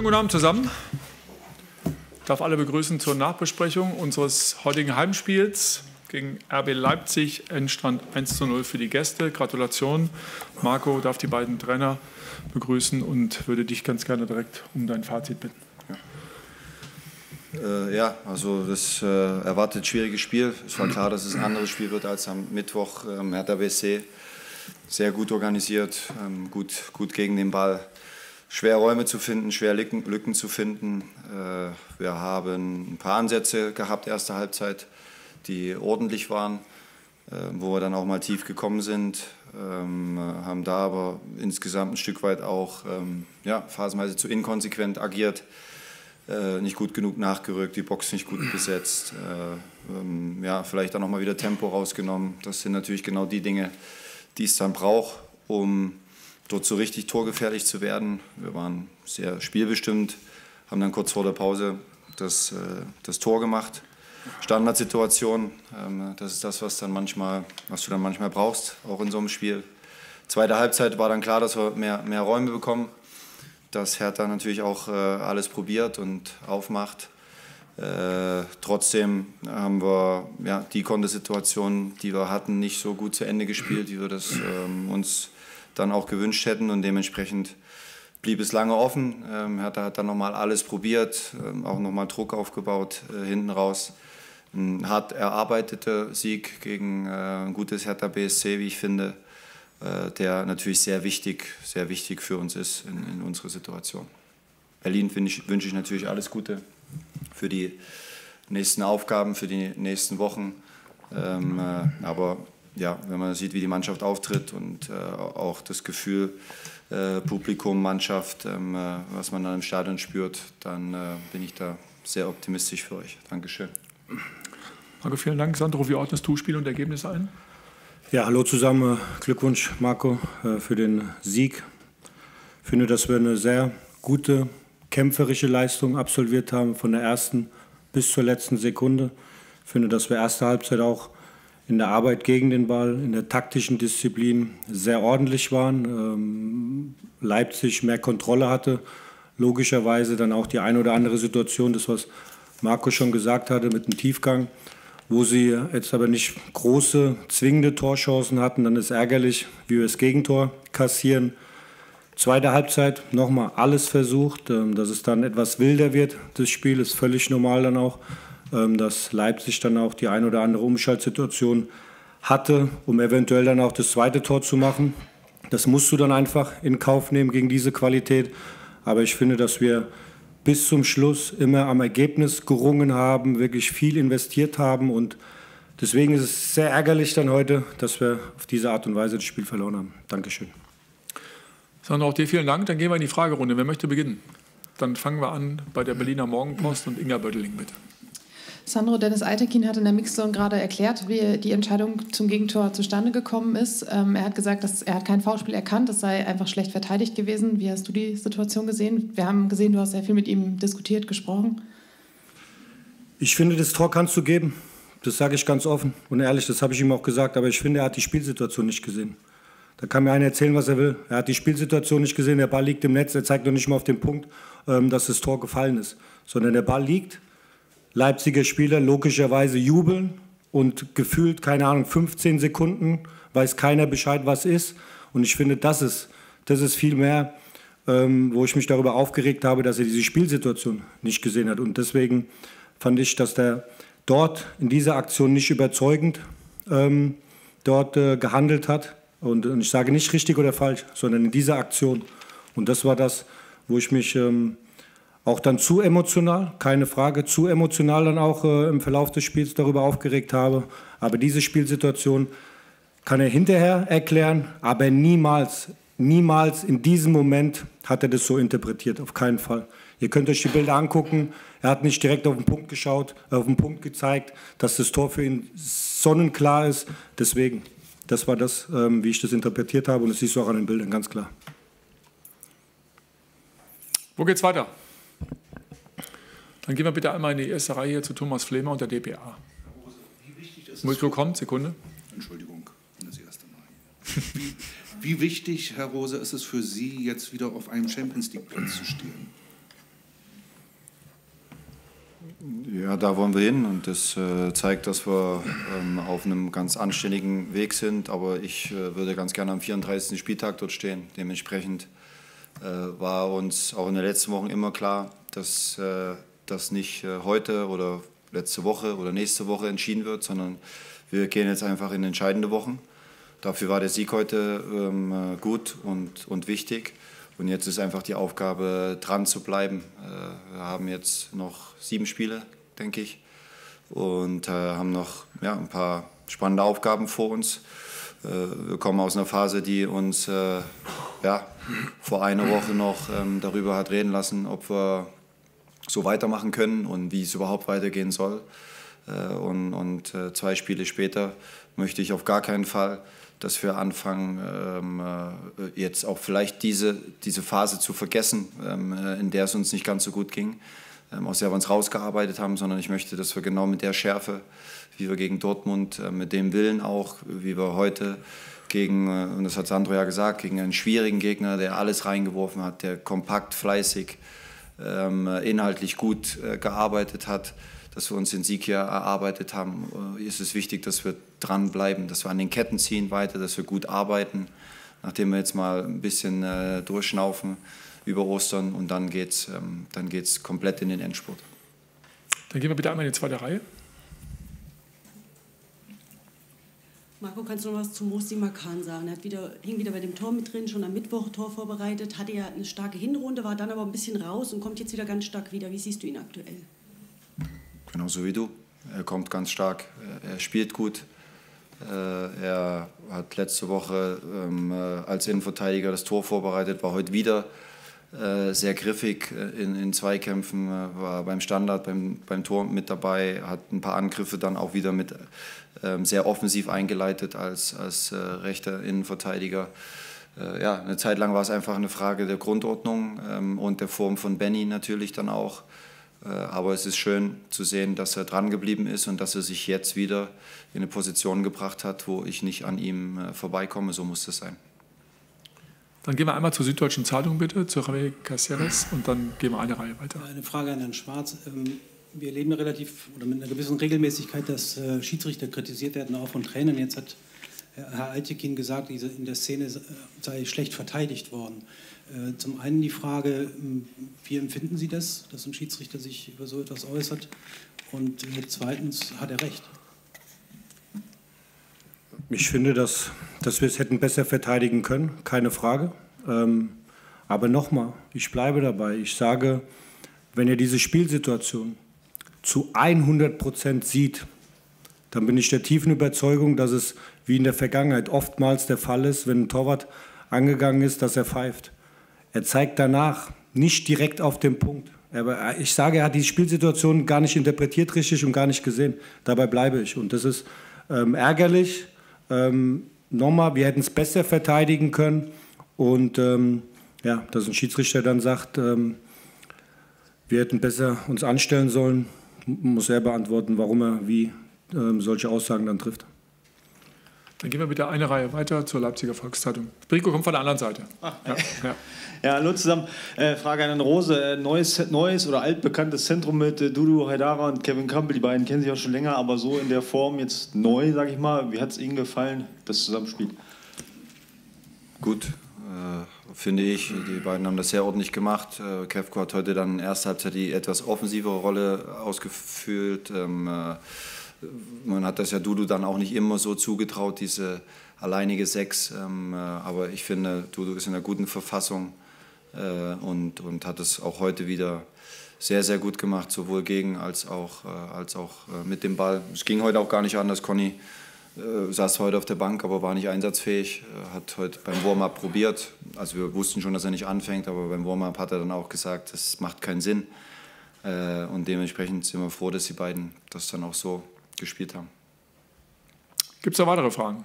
Schönen guten Abend zusammen. Ich darf alle begrüßen zur Nachbesprechung unseres heutigen Heimspiels gegen RB Leipzig. Endstand 1 zu 0 für die Gäste. Gratulation. Marco darf die beiden Trainer begrüßen und würde dich ganz gerne direkt um dein Fazit bitten. Äh, ja, also das äh, erwartet schwieriges Spiel. Es war klar, dass es ein anderes Spiel wird als am Mittwoch. Ähm, Hertha BSC sehr gut organisiert, ähm, gut, gut gegen den Ball. Schwer Räume zu finden, schwer Lücken, Lücken zu finden. Äh, wir haben ein paar Ansätze gehabt, erste Halbzeit, die ordentlich waren, äh, wo wir dann auch mal tief gekommen sind. Ähm, haben da aber insgesamt ein Stück weit auch ähm, ja, phasenweise zu inkonsequent agiert äh, nicht gut genug nachgerückt, die Box nicht gut besetzt, äh, ähm, ja, vielleicht auch nochmal wieder Tempo rausgenommen. Das sind natürlich genau die Dinge, die es dann braucht, um dort so richtig torgefährlich zu werden. Wir waren sehr spielbestimmt, haben dann kurz vor der Pause das, äh, das Tor gemacht. Standardsituation, ähm, das ist das, was, dann manchmal, was du dann manchmal brauchst, auch in so einem Spiel. Zweite Halbzeit war dann klar, dass wir mehr, mehr Räume bekommen dass Hertha natürlich auch äh, alles probiert und aufmacht. Äh, trotzdem haben wir ja, die Kontesituation, die wir hatten, nicht so gut zu Ende gespielt, wie wir das ähm, uns dann auch gewünscht hätten. Und dementsprechend blieb es lange offen. Ähm, Hertha hat dann nochmal alles probiert, ähm, auch nochmal Druck aufgebaut äh, hinten raus. Ein hart erarbeiteter Sieg gegen äh, ein gutes Hertha BSC, wie ich finde. Äh, der natürlich sehr wichtig, sehr wichtig für uns ist in, in unserer Situation. Berlin ich, wünsche ich natürlich alles Gute für die nächsten Aufgaben, für die nächsten Wochen. Ähm, äh, aber ja, wenn man sieht, wie die Mannschaft auftritt und äh, auch das Gefühl, äh, Publikum, Mannschaft, ähm, äh, was man dann im Stadion spürt, dann äh, bin ich da sehr optimistisch für euch. Dankeschön. Marco, vielen Dank. Sandro, wie ordnest du Spiel und Ergebnisse ein? Ja, hallo zusammen. Glückwunsch, Marco, äh, für den Sieg. Ich finde, dass wir eine sehr gute, kämpferische Leistung absolviert haben, von der ersten bis zur letzten Sekunde. Ich finde, dass wir erste Halbzeit auch in der Arbeit gegen den Ball, in der taktischen Disziplin sehr ordentlich waren. Ähm, Leipzig mehr Kontrolle hatte. Logischerweise dann auch die eine oder andere Situation, das was Marco schon gesagt hatte, mit dem Tiefgang wo sie jetzt aber nicht große, zwingende Torchancen hatten, dann ist ärgerlich, wie wir das Gegentor kassieren. Zweite Halbzeit nochmal alles versucht, ähm, dass es dann etwas wilder wird. Das Spiel ist völlig normal dann auch, dass Leipzig dann auch die ein oder andere Umschaltsituation hatte, um eventuell dann auch das zweite Tor zu machen. Das musst du dann einfach in Kauf nehmen gegen diese Qualität. Aber ich finde, dass wir bis zum Schluss immer am Ergebnis gerungen haben, wirklich viel investiert haben. Und deswegen ist es sehr ärgerlich dann heute, dass wir auf diese Art und Weise das Spiel verloren haben. Dankeschön. Sandra, auch dir vielen Dank. Dann gehen wir in die Fragerunde. Wer möchte beginnen? Dann fangen wir an bei der Berliner Morgenpost und Inga Bödeling, bitte. Sandro Dennis Eitekin hat in der Mixzone gerade erklärt, wie die Entscheidung zum Gegentor zustande gekommen ist. Ähm, er hat gesagt, dass er hat kein Foulspiel erkannt, es sei einfach schlecht verteidigt gewesen. Wie hast du die Situation gesehen? Wir haben gesehen, du hast sehr viel mit ihm diskutiert, gesprochen. Ich finde, das Tor kannst du geben. Das sage ich ganz offen und ehrlich, das habe ich ihm auch gesagt. Aber ich finde, er hat die Spielsituation nicht gesehen. Da kann mir einer erzählen, was er will. Er hat die Spielsituation nicht gesehen, der Ball liegt im Netz. Er zeigt noch nicht mal auf den Punkt, ähm, dass das Tor gefallen ist. Sondern der Ball liegt, Leipziger Spieler logischerweise jubeln und gefühlt, keine Ahnung, 15 Sekunden weiß keiner Bescheid, was ist. Und ich finde, das ist, das ist viel mehr, ähm, wo ich mich darüber aufgeregt habe, dass er diese Spielsituation nicht gesehen hat. Und deswegen fand ich, dass der dort in dieser Aktion nicht überzeugend ähm, dort äh, gehandelt hat. Und, und, ich sage nicht richtig oder falsch, sondern in dieser Aktion. Und das war das, wo ich mich ähm, auch dann zu emotional, keine Frage, zu emotional dann auch äh, im Verlauf des Spiels darüber aufgeregt habe. Aber diese Spielsituation kann er hinterher erklären, aber niemals, niemals in diesem Moment hat er das so interpretiert, auf keinen Fall. Ihr könnt euch die Bilder angucken. Er hat nicht direkt auf den Punkt geschaut, auf den Punkt gezeigt, dass das Tor für ihn sonnenklar ist. Deswegen, das war das, ähm, wie ich das interpretiert habe und das siehst du auch an den Bildern, ganz klar. Wo geht's weiter? Dann gehen wir bitte einmal in die erste Reihe hier zu Thomas Flemer und der DPA. Mulko kommt, Sekunde. Entschuldigung, das erste Mal. Wie, wie wichtig, Herr Rose, ist es für Sie, jetzt wieder auf einem Champions League-Platz zu stehen? Ja, da wollen wir hin und das äh, zeigt, dass wir ähm, auf einem ganz anständigen Weg sind. Aber ich äh, würde ganz gerne am 34. Spieltag dort stehen. Dementsprechend äh, war uns auch in den letzten Wochen immer klar, dass äh, das nicht äh, heute oder letzte Woche oder nächste Woche entschieden wird, sondern wir gehen jetzt einfach in entscheidende Wochen. Dafür war der Sieg heute ähm, äh, gut und, und wichtig. Und jetzt ist einfach die Aufgabe, dran zu bleiben. Äh, wir haben jetzt noch sieben Spiele, denke ich, und äh, haben noch ja, ein paar spannende Aufgaben vor uns. Äh, wir kommen aus einer Phase, die uns äh, ja, vor einer Woche noch ähm, darüber hat reden lassen, ob wir so weitermachen können und wie es überhaupt weitergehen soll. Äh, und, und äh, zwei Spiele später möchte ich auf gar keinen Fall dass wir anfangen, ähm, äh, jetzt auch vielleicht diese, diese Phase zu vergessen, ähm, äh, in der es uns nicht ganz so gut ging, ähm, aus der wir uns rausgearbeitet haben, sondern ich möchte, dass wir genau mit der Schärfe, wie wir gegen Dortmund, mit dem Willen auch, wie wir heute gegen, und das hat Sandro ja gesagt, gegen einen schwierigen Gegner, der alles reingeworfen hat, der kompakt, fleißig, inhaltlich gut äh, gearbeitet hat, dass wir uns den Sieg hier erarbeitet haben, äh, ist es wichtig, dass wir dranbleiben, dass wir an den Ketten ziehen weiter, dass wir gut arbeiten, nachdem wir jetzt mal ein bisschen äh, durchschnaufen über Ostern und dann geht es ähm, komplett in den Endspurt. Dann gehen wir bitte einmal in die zweite Reihe. Marco, kannst du noch was zu Mosti Makan sagen? Er hat wieder, hing wieder bei dem Tor mit drin, schon am Mittwoch Tor vorbereitet, hatte ja eine starke Hinrunde, war dann aber ein bisschen raus und kommt jetzt wieder ganz stark wieder. Wie siehst du ihn aktuell? Genauso wie du. Er kommt ganz stark, er spielt gut. Äh, er hat letzte Woche ähm, äh, als Innenverteidiger das Tor vorbereitet, war heute wieder sehr griffig in, in Zweikämpfen, war beim Standard, beim, beim Tor mit dabei, hat ein paar Angriffe dann auch wieder mit ähm, sehr offensiv eingeleitet als, als rechter Innenverteidiger. Ja, eine Zeit lang war es einfach eine Frage der Grundordnung ähm, und der Form von Benny natürlich dann auch. Äh, aber es ist schön zu sehen, dass er dran geblieben ist und dass er sich jetzt wieder in eine Position gebracht hat, wo ich nicht an ihm äh, vorbeikomme. So muss das sein. Dann gehen wir einmal zur Süddeutschen Zeitung bitte, zu Javier Caceres und dann gehen wir eine Reihe weiter. Eine Frage an Herrn Schwarz. Ähm, wir erleben ja relativ oder mit einer gewissen Regelmäßigkeit, dass äh, Schiedsrichter kritisiert werden, auch von Trainern. Jetzt hat Herr Altekin gesagt, in der Szene sei schlecht verteidigt worden. Äh, zum einen die Frage, ähm, wie empfinden Sie das, dass ein Schiedsrichter sich über so etwas äußert? Und äh, zweitens, hat er recht? Ich finde, dass, dass wir es hätten besser verteidigen können, keine Frage. Ähm, aber nochmal, ich bleibe dabei. Ich sage, wenn er diese Spielsituation zu 100 Prozent sieht, dann bin ich der tiefen Überzeugung, dass es wie in der Vergangenheit oftmals der Fall ist, wenn ein Torwart angegangen ist, dass er pfeift. Er zeigt danach nicht direkt auf den Punkt. Aber ich sage, er hat die Spielsituation gar nicht interpretiert richtig und gar nicht gesehen. Dabei bleibe ich. Und das ist ähm, ärgerlich. Ähm, nochmal, wir hätten es besser verteidigen können. Und ähm, ja, dass ein Schiedsrichter dann sagt, ähm, wir hätten besser uns anstellen sollen, muss er beantworten, warum er wie ähm, solche Aussagen dann trifft. Dann gehen wir bitte eine Reihe weiter zur Leipziger Volkszeitung. Brico kommt von der anderen Seite. Ach, ja, ja. ja, hallo zusammen. Äh, Frage an Herrn Rose. Äh, neues, neues oder altbekanntes Zentrum mit äh, Dudu Haidara und Kevin Campbell. Die beiden kennen sich auch schon länger, aber so in der Form jetzt neu, sage ich mal. Wie hat es Ihnen gefallen, das Zusammenspiel? Gut, äh, finde ich. Die beiden haben das sehr ordentlich gemacht. Äh, Kevko hat heute dann in erster Halbzeit die etwas offensivere Rolle ausgefüllt. Ähm, äh, man hat das ja Dudu dann auch nicht immer so zugetraut, diese alleinige Sechs. Ähm, äh, aber ich finde, Dudu ist in einer guten Verfassung äh, und, und hat es auch heute wieder sehr, sehr gut gemacht, sowohl gegen als auch, äh, als auch mit dem Ball. Es ging heute auch gar nicht anders. Conny saß heute auf der Bank, aber war nicht einsatzfähig. Äh, hat heute beim Warm-up probiert. Also wir wussten schon, dass er nicht anfängt, aber beim Warm-up hat er dann auch gesagt, das macht keinen Sinn. und dementsprechend sind wir froh, dass die beiden das dann auch so gespielt haben. Gibt es da weitere Fragen?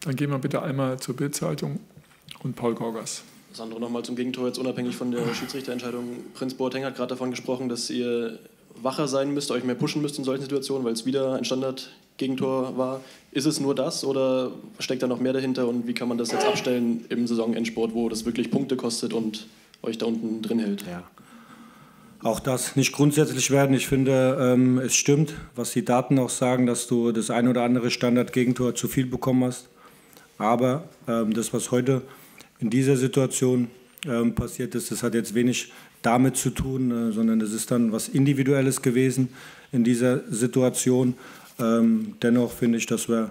Dann gehen wir bitte einmal zur Bildzeitung und Paul Gorgas. Sandro, nochmal zum Gegentor, jetzt unabhängig von der Schiedsrichterentscheidung. Prinz Boateng hat gerade davon gesprochen, dass ihr wacher sein müsst, euch mehr pushen müsst in solchen Situationen, weil es wieder ein Standard-Gegentor war. Ist es nur das oder steckt da noch mehr dahinter und wie kann man das jetzt abstellen im Saisonendsport, wo das wirklich Punkte kostet und euch da unten drin hält? Ja. Auch das nicht grundsätzlich werden. Ich finde, ähm, es stimmt, was die Daten auch sagen, dass du das ein oder andere Standard-Gegentor zu viel bekommen hast. Aber ähm, das, was heute in dieser Situation ähm, passiert ist, das hat jetzt wenig damit zu tun, äh, sondern das ist dann was Individuelles gewesen in dieser Situation. Dennoch finde ich, dass wir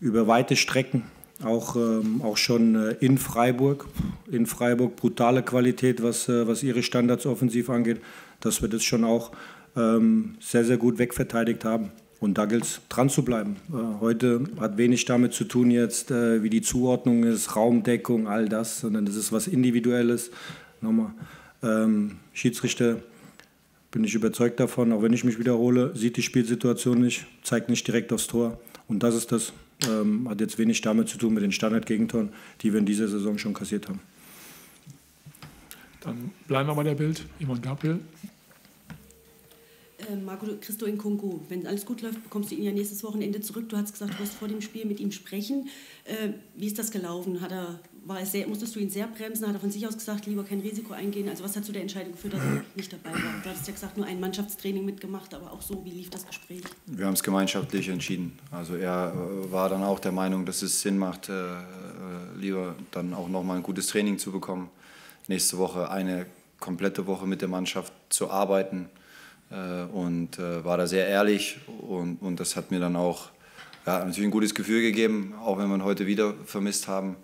über weite Strecken auch, ähm, auch schon äh, in Freiburg, in Freiburg brutale Qualität, was, äh, was ihre Standards offensiv angeht, dass wir das schon auch ähm, sehr, sehr gut wegverteidigt haben. Und da gilt es dran zu bleiben. Äh, heute hat wenig damit zu tun jetzt, äh, wie die Zuordnung ist, Raumdeckung, all das, sondern das ist was Individuelles. Nochmal, ähm, Schiedsrichter bin ich überzeugt davon, auch wenn ich mich wiederhole, sieht die Spielsituation nicht, zeigt nicht direkt aufs Tor. Und das ist das. Ähm, hat jetzt wenig damit zu tun mit den Standardgegentoren, die wir in dieser Saison schon kassiert haben. Dann bleiben wir bei der Bild. Ivan Gabriel. Äh, Marco Christo in Kongo, wenn alles gut läuft, bekommst du ihn ja nächstes Wochenende zurück. Du hast gesagt, du wirst vor dem Spiel mit ihm sprechen. Äh, wie ist das gelaufen? Hat er, war er sehr, musstest du ihn sehr bremsen? Hat er von sich aus gesagt, lieber kein Risiko eingehen? Also was hat zu der Entscheidung geführt, dass er nicht dabei war? Du hast ja gesagt, nur ein Mannschaftstraining mitgemacht, aber auch so, wie lief das Gespräch? Wir haben es gemeinschaftlich entschieden. Also er äh, war dann auch der Meinung, dass es Sinn macht, äh, äh lieber dann auch nochmal ein gutes Training zu bekommen. Nächste Woche eine komplette Woche mit der Mannschaft zu arbeiten und äh, war da sehr ehrlich und, und das hat mir dann auch ja, natürlich ein gutes Gefühl gegeben, auch wenn wir ihn heute wieder vermisst haben,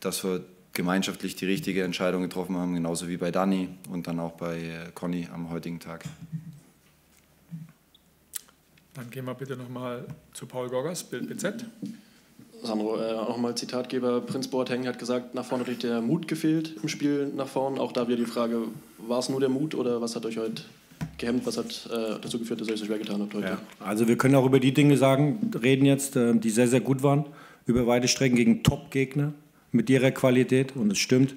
dass wir gemeinschaftlich die richtige Entscheidung getroffen haben, genauso wie bei Dani und dann auch bei äh, Conny am heutigen Tag. Dann gehen wir bitte nochmal zu Paul Gorgas, Bild BZ. Sandro, äh, auch nochmal Zitatgeber, Prinz Boateng hat gesagt, nach vorne hat euch der Mut gefehlt im Spiel nach vorne. Auch da wieder die Frage, war es nur der Mut oder was hat euch heute gehemmt? Was hat äh, dazu geführt, dass ihr euch so schwer getan habt heute? Ja, also wir können auch über die Dinge sagen, reden jetzt, äh, die sehr, sehr gut waren, über weite Strecken gegen Top-Gegner mit ihrer Qualität. Und es stimmt,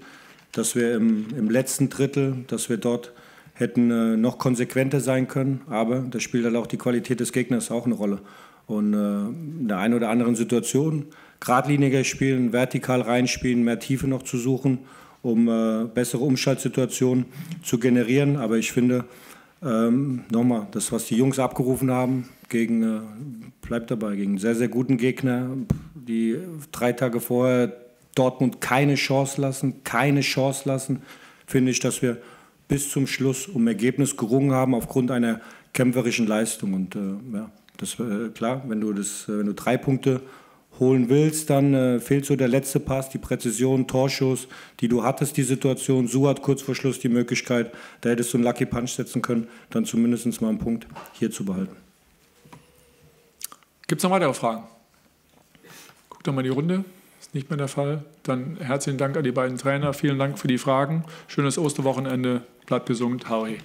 dass wir im, im letzten Drittel, dass wir dort hätten äh, noch konsequenter sein können. Aber da spielt halt auch die Qualität des Gegners auch eine Rolle. Und äh, in der einen oder anderen Situation geradliniger spielen, vertikal reinspielen, mehr Tiefe noch zu suchen, um äh, bessere Umschaltsituationen zu generieren. Aber ich finde, ähm, nochmal, das, was die Jungs abgerufen haben, gegen, äh, bleibt dabei, gegen sehr, sehr guten Gegner, die drei Tage vorher Dortmund keine Chance lassen, keine Chance lassen, finde ich, dass wir bis zum Schluss um Ergebnis gerungen haben aufgrund einer kämpferischen Leistung. Und äh, ja, das äh, klar, wenn du, das, äh, wenn du drei Punkte holen willst, dann äh, fehlt so der letzte Pass, die Präzision, Torschuss, die du hattest, die Situation. Su hat kurz vor Schluss die Möglichkeit, da hättest du einen Lucky Punch setzen können, dann zumindest mal einen Punkt hier zu behalten. Gibt es noch weitere Fragen? Guck doch mal die Runde. Ist nicht mehr der Fall. Dann herzlichen Dank an die beiden Trainer. Vielen Dank für die Fragen. Schönes Osterwochenende. Bleibt gesund. Harry.